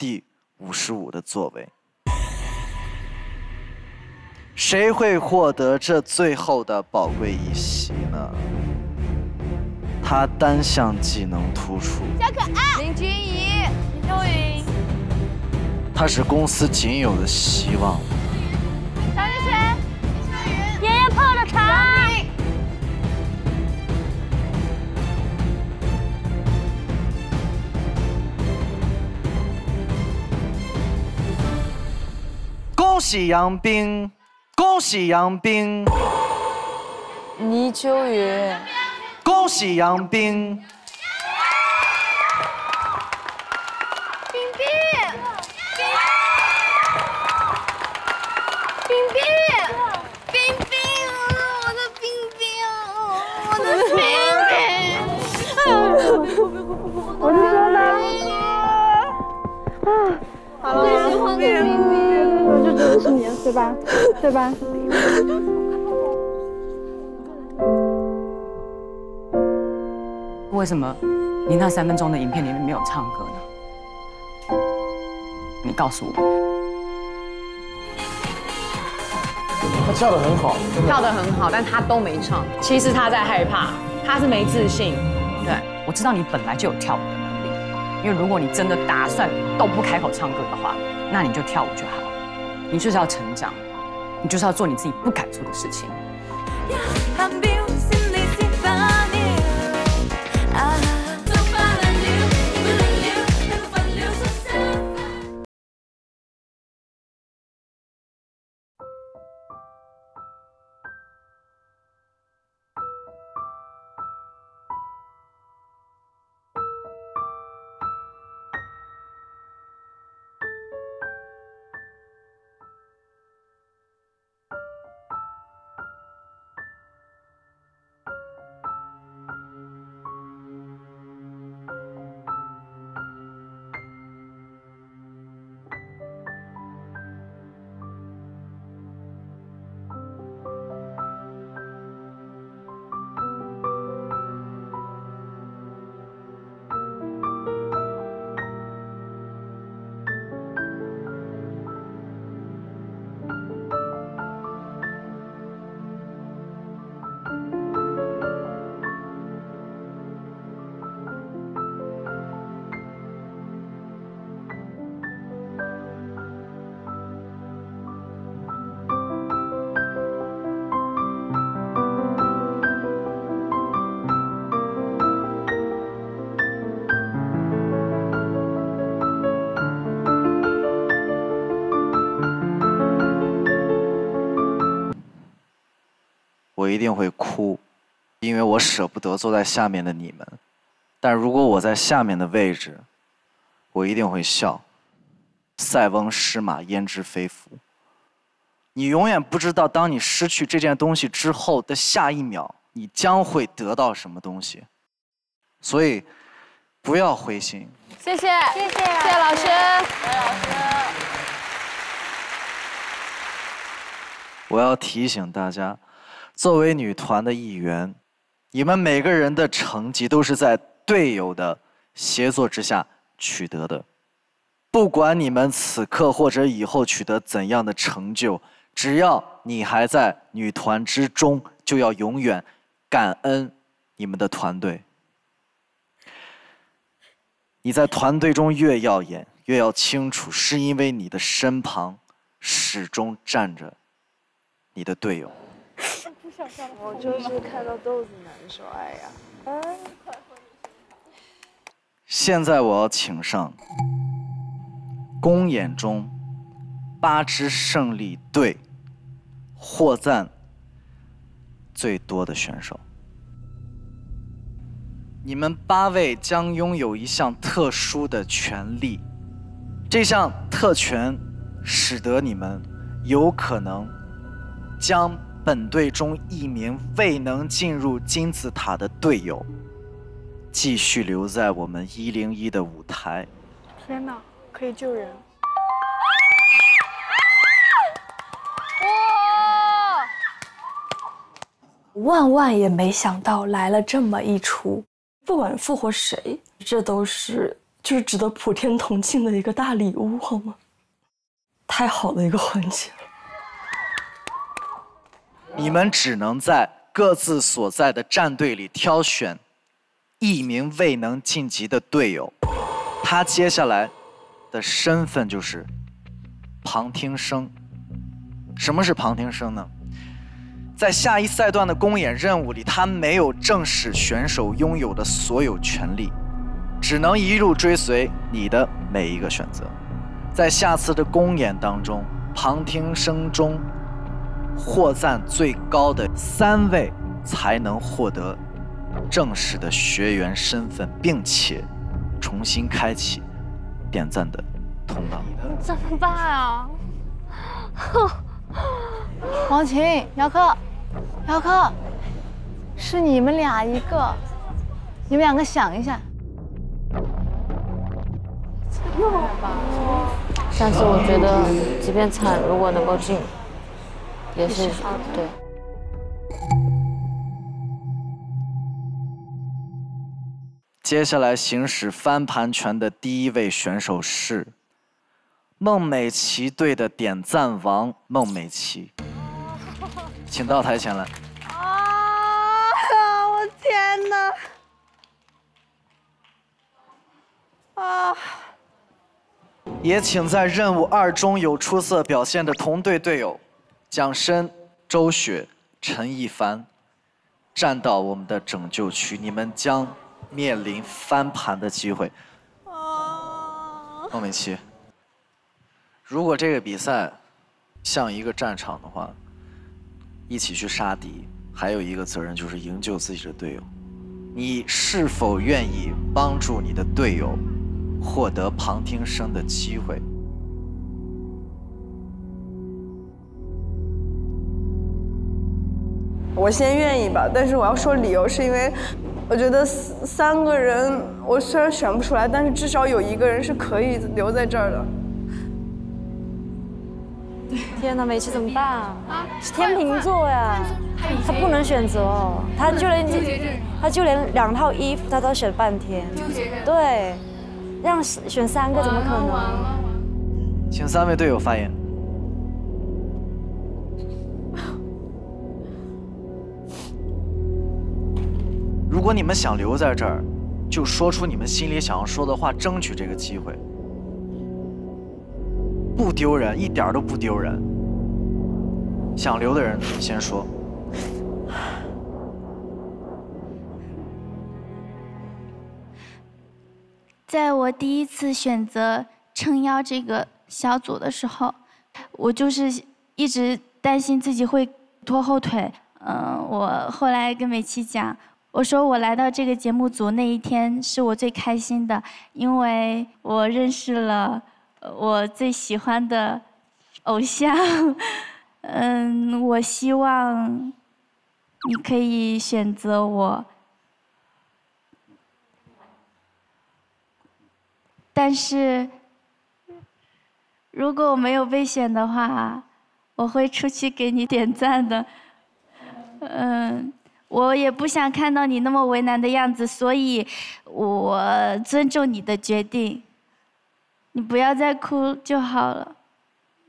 第五十五的座位。谁会获得这最后的宝贵一席呢？他单项技能突出，小可爱，林君怡，林秋云，他是公司仅有的希望。恭喜杨冰！恭喜杨冰！倪秋云！恭喜杨冰！冰冰！冰冰！冰冰！我的冰冰！我的冰冰！我的小奶奶！啊！最喜欢的冰是你，对吧？对吧？为什么你那三分钟的影片里面没有唱歌呢？你告诉我。他跳的很好，跳的很好，但他都没唱。其实他在害怕，他是没自信。对，我知道你本来就有跳舞的能力，因为如果你真的打算都不开口唱歌的话，那你就跳舞就好。你就是要成长，你就是要做你自己不敢做的事情。我一定会哭，因为我舍不得坐在下面的你们。但如果我在下面的位置，我一定会笑。塞翁失马，焉知非福。你永远不知道，当你失去这件东西之后的下一秒，你将会得到什么东西。所以，不要灰心。谢谢，谢谢，谢谢老师，谢谢老师。我要提醒大家。作为女团的一员，你们每个人的成绩都是在队友的协作之下取得的。不管你们此刻或者以后取得怎样的成就，只要你还在女团之中，就要永远感恩你们的团队。你在团队中越耀眼，越要清楚，是因为你的身旁始终站着你的队友。我就是看到豆子难受，哎呀！现在我要请上公演中八支胜利队获赞最多的选手。你们八位将拥有一项特殊的权利，这项特权使得你们有可能将。本队中一名未能进入金字塔的队友，继续留在我们一零一的舞台。天哪，可以救人！哇！万万也没想到来了这么一出，不管复活谁，这都是。就是值得普天同庆的一个大礼物，好吗？太好的一个环节了。你们只能在各自所在的战队里挑选一名未能晋级的队友，他接下来的身份就是旁听生。什么是旁听生呢？在下一赛段的公演任务里，他没有正式选手拥有的所有权利，只能一路追随你的每一个选择。在下次的公演当中，旁听生中获赞最高的三位才能获得正式的学员身份，并且重新开启点赞的通道。怎么办啊？王琴、姚科、姚科，是你们俩一个，你们两个想一下。但是我觉得，即便惨，如果能够进，也是对。接下来行使翻盘权的第一位选手是孟美岐队的点赞王孟美岐，请到台前来。啊！我天哪！啊！也请在任务二中有出色表现的同队队友蒋申、周雪、陈一凡站到我们的拯救区，你们将面临翻盘的机会。孟美岐，如果这个比赛像一个战场的话，一起去杀敌，还有一个责任就是营救自己的队友。你是否愿意帮助你的队友？获得旁听生的机会。我先愿意吧，但是我要说理由，是因为我觉得三三个人，我虽然选不出来，但是至少有一个人是可以留在这儿的。天哪，美琪怎么办啊？是天秤座呀，他不能选择哦，他就连他就连两套衣服他都选半天，对。让选三个怎么可能？请三位队友发言。如果你们想留在这儿，就说出你们心里想要说的话，争取这个机会。不丢人，一点都不丢人。想留的人先说。在我第一次选择撑腰这个小组的时候，我就是一直担心自己会拖后腿。嗯，我后来跟美琪讲，我说我来到这个节目组那一天是我最开心的，因为我认识了我最喜欢的偶像。嗯，我希望你可以选择我。但是，如果我没有被选的话，我会出去给你点赞的。嗯，我也不想看到你那么为难的样子，所以我尊重你的决定。你不要再哭就好了。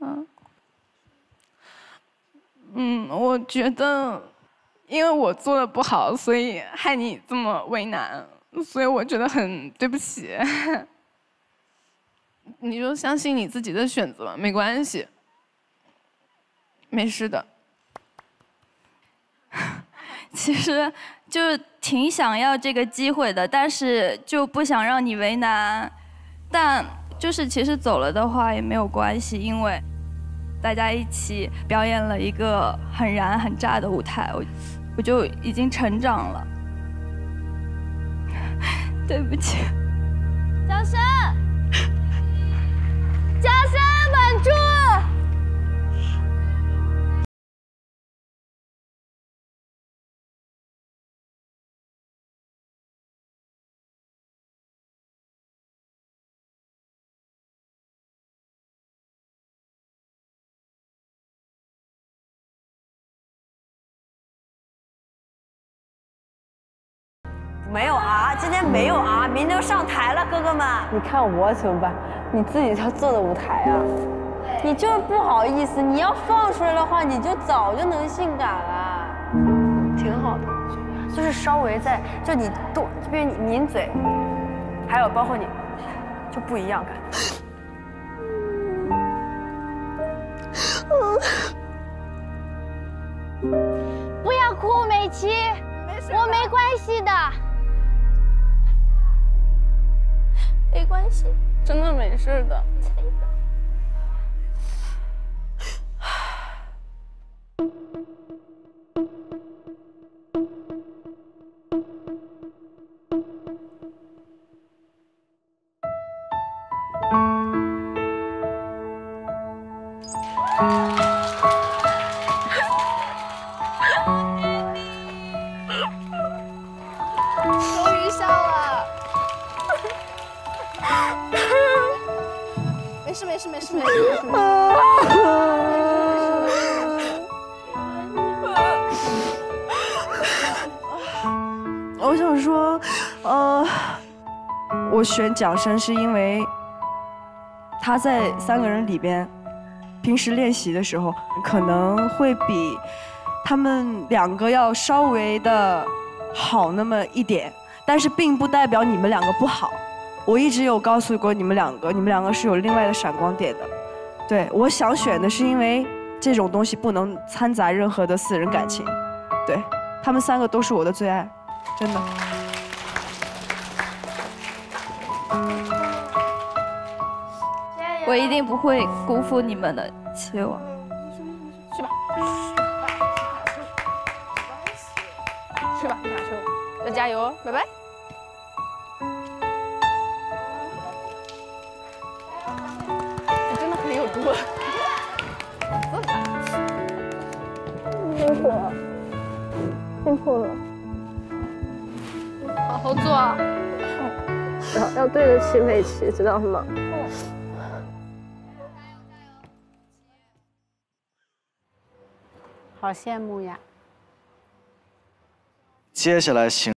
嗯。嗯，我觉得，因为我做的不好，所以害你这么为难，所以我觉得很对不起。你就相信你自己的选择，没关系，没事的。其实就挺想要这个机会的，但是就不想让你为难。但就是其实走了的话也没有关系，因为大家一起表演了一个很燃很炸的舞台，我我就已经成长了。对不起，掌声。没有啊，今天没有啊，明天就上台了，哥哥们。你看我怎么办？你自己要做的舞台啊。你就是不好意思，你要放出来的话，你就早就能性感了。挺好的，就是稍微在，就你动，比如你抿嘴，还有包括你，就不一样感觉。不要哭，美琪，我没关系的，没关系，真的没事的。没事没事没事没事没事。我想说，呃，我选蒋生是因为他在三个人里边，平时练习的时候可能会比他们两个要稍微的好那么一点，但是并不代表你们两个不好。我一直有告诉过你们两个，你们两个是有另外的闪光点的。对，我想选的是因为这种东西不能掺杂任何的私人感情。对，他们三个都是我的最爱，真的。我一定不会辜负你们的期望。去吧，去吧，打球，要加油哦，拜拜。辛苦了，辛苦了。好好做啊。要要对得起美琪，知道吗？好羡慕呀。接下来请